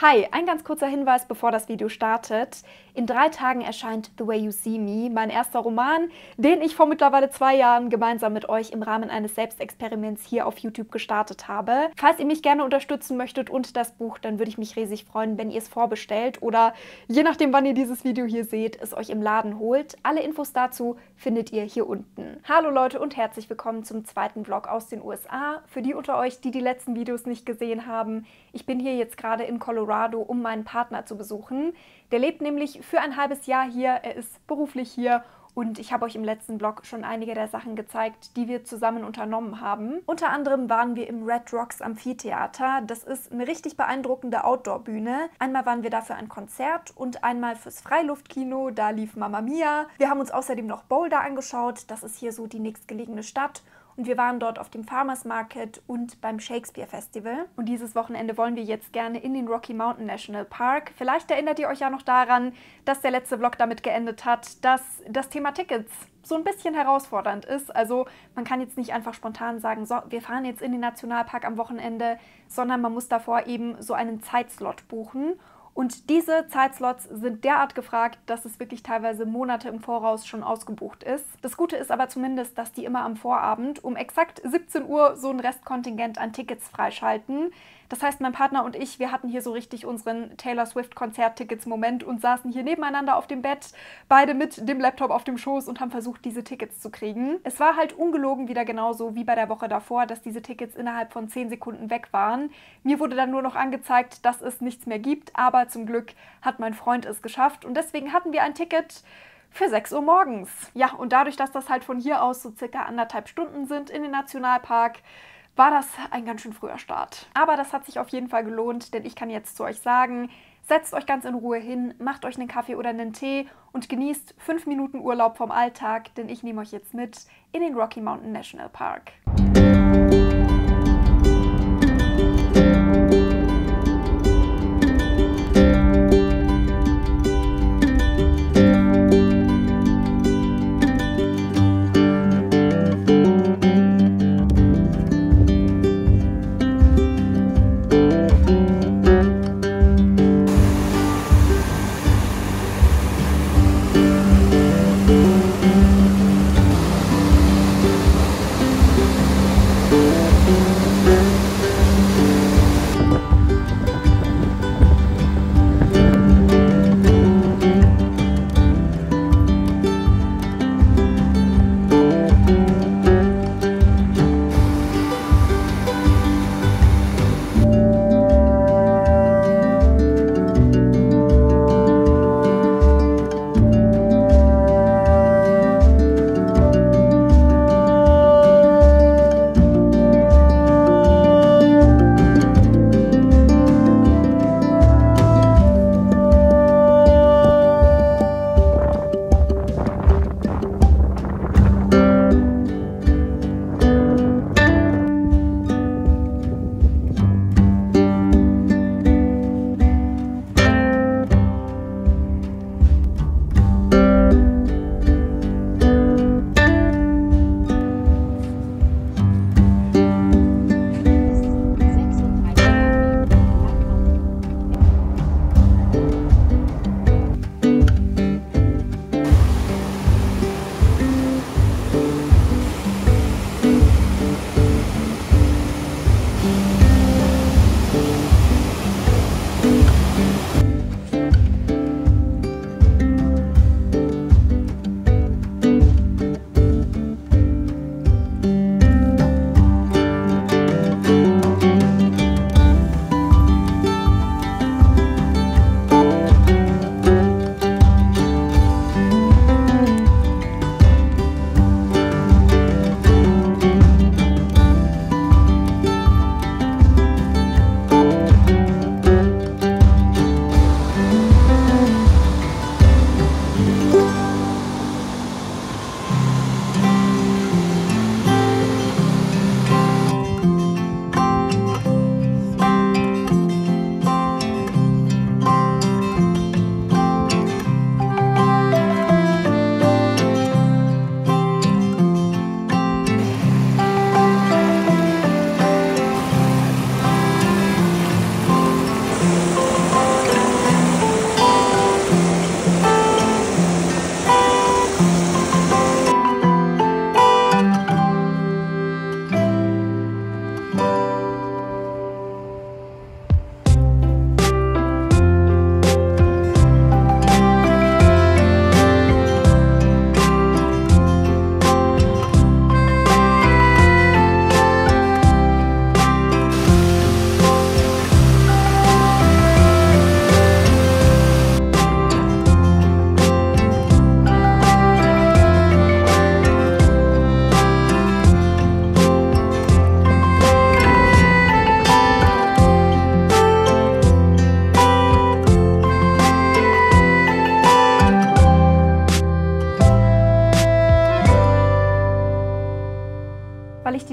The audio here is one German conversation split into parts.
Hi, ein ganz kurzer Hinweis, bevor das Video startet. In drei Tagen erscheint The Way You See Me, mein erster Roman, den ich vor mittlerweile zwei Jahren gemeinsam mit euch im Rahmen eines Selbstexperiments hier auf YouTube gestartet habe. Falls ihr mich gerne unterstützen möchtet und das Buch, dann würde ich mich riesig freuen, wenn ihr es vorbestellt oder je nachdem, wann ihr dieses Video hier seht, es euch im Laden holt. Alle Infos dazu findet ihr hier unten. Hallo Leute und herzlich willkommen zum zweiten Vlog aus den USA. Für die unter euch, die die letzten Videos nicht gesehen haben, ich bin hier jetzt gerade in Colorado Colorado, um meinen Partner zu besuchen. Der lebt nämlich für ein halbes Jahr hier, er ist beruflich hier und ich habe euch im letzten Vlog schon einige der Sachen gezeigt, die wir zusammen unternommen haben. Unter anderem waren wir im Red Rocks Amphitheater. Das ist eine richtig beeindruckende Outdoor-Bühne. Einmal waren wir da für ein Konzert und einmal fürs Freiluftkino. Da lief Mamma Mia. Wir haben uns außerdem noch Boulder angeschaut. Das ist hier so die nächstgelegene Stadt. Und wir waren dort auf dem Farmers Market und beim Shakespeare Festival. Und dieses Wochenende wollen wir jetzt gerne in den Rocky Mountain National Park. Vielleicht erinnert ihr euch ja noch daran, dass der letzte Vlog damit geendet hat, dass das Thema Tickets so ein bisschen herausfordernd ist. Also man kann jetzt nicht einfach spontan sagen, so, wir fahren jetzt in den Nationalpark am Wochenende, sondern man muss davor eben so einen Zeitslot buchen. Und diese Zeitslots sind derart gefragt, dass es wirklich teilweise Monate im Voraus schon ausgebucht ist. Das Gute ist aber zumindest, dass die immer am Vorabend um exakt 17 Uhr so ein Restkontingent an Tickets freischalten. Das heißt, mein Partner und ich, wir hatten hier so richtig unseren Taylor Swift Konzerttickets-Moment und saßen hier nebeneinander auf dem Bett, beide mit dem Laptop auf dem Schoß und haben versucht, diese Tickets zu kriegen. Es war halt ungelogen wieder genauso wie bei der Woche davor, dass diese Tickets innerhalb von 10 Sekunden weg waren. Mir wurde dann nur noch angezeigt, dass es nichts mehr gibt, aber zum Glück hat mein Freund es geschafft und deswegen hatten wir ein Ticket für 6 Uhr morgens. Ja, und dadurch, dass das halt von hier aus so circa anderthalb Stunden sind in den Nationalpark, war das ein ganz schön früher Start. Aber das hat sich auf jeden Fall gelohnt, denn ich kann jetzt zu euch sagen, setzt euch ganz in Ruhe hin, macht euch einen Kaffee oder einen Tee und genießt 5 Minuten Urlaub vom Alltag, denn ich nehme euch jetzt mit in den Rocky Mountain National Park.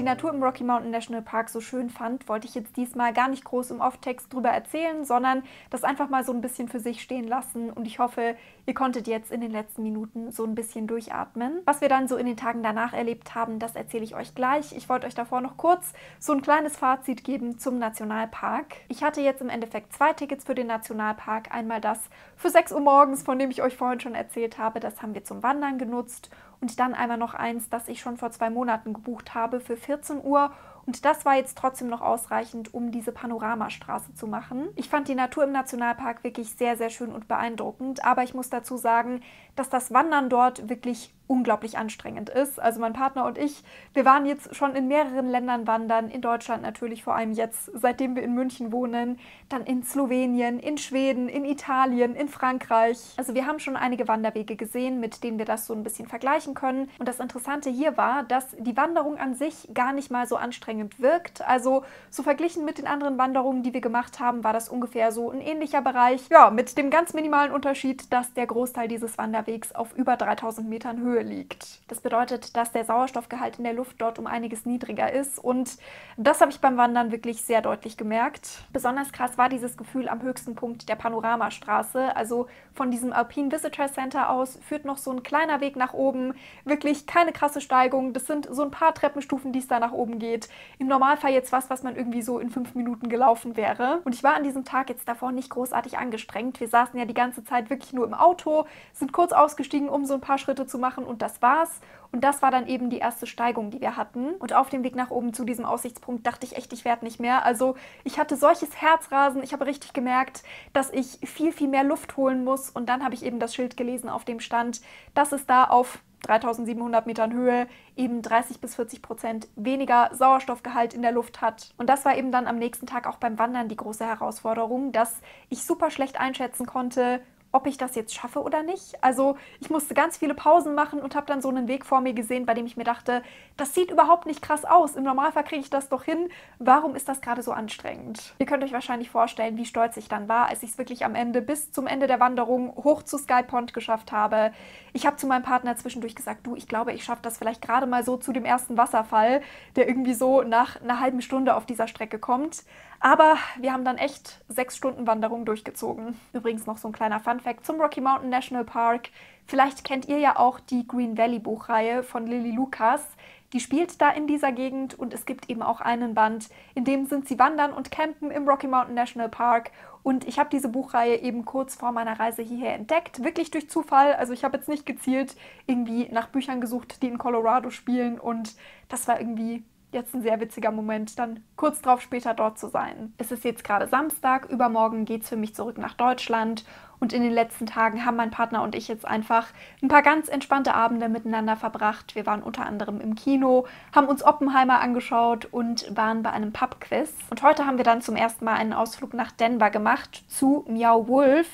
Natur im Rocky Mountain National Park so schön fand, wollte ich jetzt diesmal gar nicht groß im Off-Text drüber erzählen, sondern das einfach mal so ein bisschen für sich stehen lassen. Und ich hoffe, ihr konntet jetzt in den letzten Minuten so ein bisschen durchatmen. Was wir dann so in den Tagen danach erlebt haben, das erzähle ich euch gleich. Ich wollte euch davor noch kurz so ein kleines Fazit geben zum Nationalpark. Ich hatte jetzt im Endeffekt zwei Tickets für den Nationalpark. Einmal das für 6 Uhr morgens, von dem ich euch vorhin schon erzählt habe. Das haben wir zum Wandern genutzt. Und dann einmal noch eins, das ich schon vor zwei Monaten gebucht habe für 14 Uhr und das war jetzt trotzdem noch ausreichend, um diese Panoramastraße zu machen. Ich fand die Natur im Nationalpark wirklich sehr, sehr schön und beeindruckend. Aber ich muss dazu sagen, dass das Wandern dort wirklich unglaublich anstrengend ist. Also mein Partner und ich, wir waren jetzt schon in mehreren Ländern wandern, in Deutschland natürlich vor allem jetzt, seitdem wir in München wohnen, dann in Slowenien, in Schweden, in Italien, in Frankreich. Also wir haben schon einige Wanderwege gesehen, mit denen wir das so ein bisschen vergleichen können. Und das Interessante hier war, dass die Wanderung an sich gar nicht mal so anstrengend wirkt. Also so verglichen mit den anderen Wanderungen, die wir gemacht haben, war das ungefähr so ein ähnlicher Bereich. Ja, mit dem ganz minimalen Unterschied, dass der Großteil dieses Wanderwegs auf über 3000 Metern Höhe Höhe liegt. Das bedeutet, dass der Sauerstoffgehalt in der Luft dort um einiges niedriger ist und das habe ich beim Wandern wirklich sehr deutlich gemerkt. Besonders krass war dieses Gefühl am höchsten Punkt der Panoramastraße, also von diesem Alpine Visitor Center aus führt noch so ein kleiner Weg nach oben, wirklich keine krasse Steigung, das sind so ein paar Treppenstufen, die es da nach oben geht. Im Normalfall jetzt was, was man irgendwie so in fünf Minuten gelaufen wäre. Und ich war an diesem Tag jetzt davor nicht großartig angestrengt. Wir saßen ja die ganze Zeit wirklich nur im Auto, sind kurz ausgestiegen, um so ein paar Schritte zu machen und das war's. Und das war dann eben die erste Steigung, die wir hatten. Und auf dem Weg nach oben zu diesem Aussichtspunkt dachte ich echt, ich werde nicht mehr. Also ich hatte solches Herzrasen. Ich habe richtig gemerkt, dass ich viel, viel mehr Luft holen muss. Und dann habe ich eben das Schild gelesen, auf dem stand, dass es da auf 3700 Metern Höhe eben 30 bis 40 Prozent weniger Sauerstoffgehalt in der Luft hat. Und das war eben dann am nächsten Tag auch beim Wandern die große Herausforderung, dass ich super schlecht einschätzen konnte, ob ich das jetzt schaffe oder nicht. Also ich musste ganz viele Pausen machen und habe dann so einen Weg vor mir gesehen, bei dem ich mir dachte, das sieht überhaupt nicht krass aus. Im Normalfall kriege ich das doch hin. Warum ist das gerade so anstrengend? Ihr könnt euch wahrscheinlich vorstellen, wie stolz ich dann war, als ich es wirklich am Ende bis zum Ende der Wanderung hoch zu Sky Pond geschafft habe. Ich habe zu meinem Partner zwischendurch gesagt, du, ich glaube, ich schaffe das vielleicht gerade mal so zu dem ersten Wasserfall, der irgendwie so nach einer halben Stunde auf dieser Strecke kommt. Aber wir haben dann echt sechs Stunden Wanderung durchgezogen. Übrigens noch so ein kleiner Funfact zum Rocky Mountain National Park. Vielleicht kennt ihr ja auch die Green Valley Buchreihe von Lily Lucas. Die spielt da in dieser Gegend und es gibt eben auch einen Band, in dem sind sie wandern und campen im Rocky Mountain National Park. Und ich habe diese Buchreihe eben kurz vor meiner Reise hierher entdeckt, wirklich durch Zufall. Also ich habe jetzt nicht gezielt irgendwie nach Büchern gesucht, die in Colorado spielen und das war irgendwie jetzt ein sehr witziger Moment, dann kurz drauf später dort zu sein. Es ist jetzt gerade Samstag, übermorgen geht es für mich zurück nach Deutschland und in den letzten Tagen haben mein Partner und ich jetzt einfach ein paar ganz entspannte Abende miteinander verbracht. Wir waren unter anderem im Kino, haben uns Oppenheimer angeschaut und waren bei einem Pub-Quiz. Und heute haben wir dann zum ersten Mal einen Ausflug nach Denver gemacht zu Meow Wolf.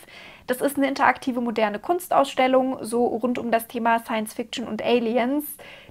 Das ist eine interaktive moderne Kunstausstellung, so rund um das Thema Science Fiction und Aliens.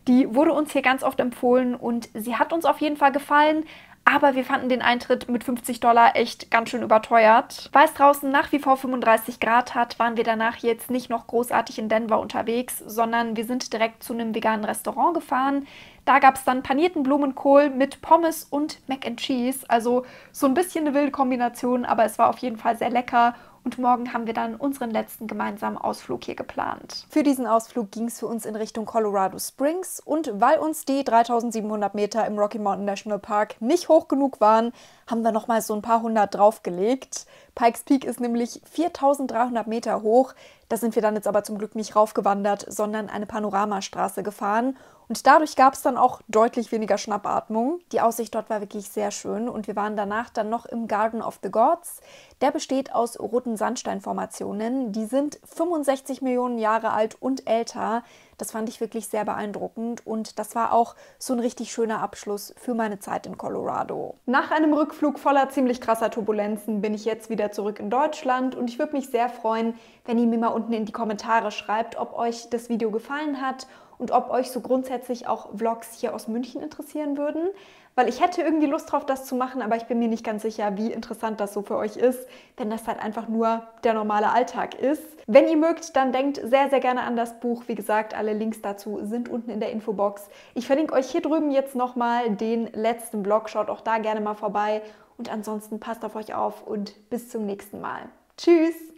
Die wurde uns hier ganz oft empfohlen und sie hat uns auf jeden Fall gefallen. Aber wir fanden den Eintritt mit 50 Dollar echt ganz schön überteuert. Weil es draußen nach wie vor 35 Grad hat, waren wir danach jetzt nicht noch großartig in Denver unterwegs, sondern wir sind direkt zu einem veganen Restaurant gefahren. Da gab es dann panierten Blumenkohl mit Pommes und Mac and Cheese. Also so ein bisschen eine wilde Kombination, aber es war auf jeden Fall sehr lecker und morgen haben wir dann unseren letzten gemeinsamen Ausflug hier geplant. Für diesen Ausflug ging es für uns in Richtung Colorado Springs und weil uns die 3700 Meter im Rocky Mountain National Park nicht hoch genug waren, haben wir nochmal so ein paar hundert draufgelegt. Pikes Peak ist nämlich 4300 Meter hoch. Da sind wir dann jetzt aber zum Glück nicht raufgewandert, sondern eine Panoramastraße gefahren. Und dadurch gab es dann auch deutlich weniger Schnappatmung. Die Aussicht dort war wirklich sehr schön und wir waren danach dann noch im Garden of the Gods. Der besteht aus roten Sandsteinformationen. Die sind 65 Millionen Jahre alt und älter. Das fand ich wirklich sehr beeindruckend und das war auch so ein richtig schöner Abschluss für meine Zeit in Colorado. Nach einem Rückflug voller ziemlich krasser Turbulenzen bin ich jetzt wieder zurück in Deutschland und ich würde mich sehr freuen, wenn ihr mir mal unten in die Kommentare schreibt, ob euch das Video gefallen hat und ob euch so grundsätzlich auch Vlogs hier aus München interessieren würden weil ich hätte irgendwie Lust drauf, das zu machen, aber ich bin mir nicht ganz sicher, wie interessant das so für euch ist, wenn das halt einfach nur der normale Alltag ist. Wenn ihr mögt, dann denkt sehr, sehr gerne an das Buch. Wie gesagt, alle Links dazu sind unten in der Infobox. Ich verlinke euch hier drüben jetzt nochmal den letzten Blog. Schaut auch da gerne mal vorbei. Und ansonsten passt auf euch auf und bis zum nächsten Mal. Tschüss!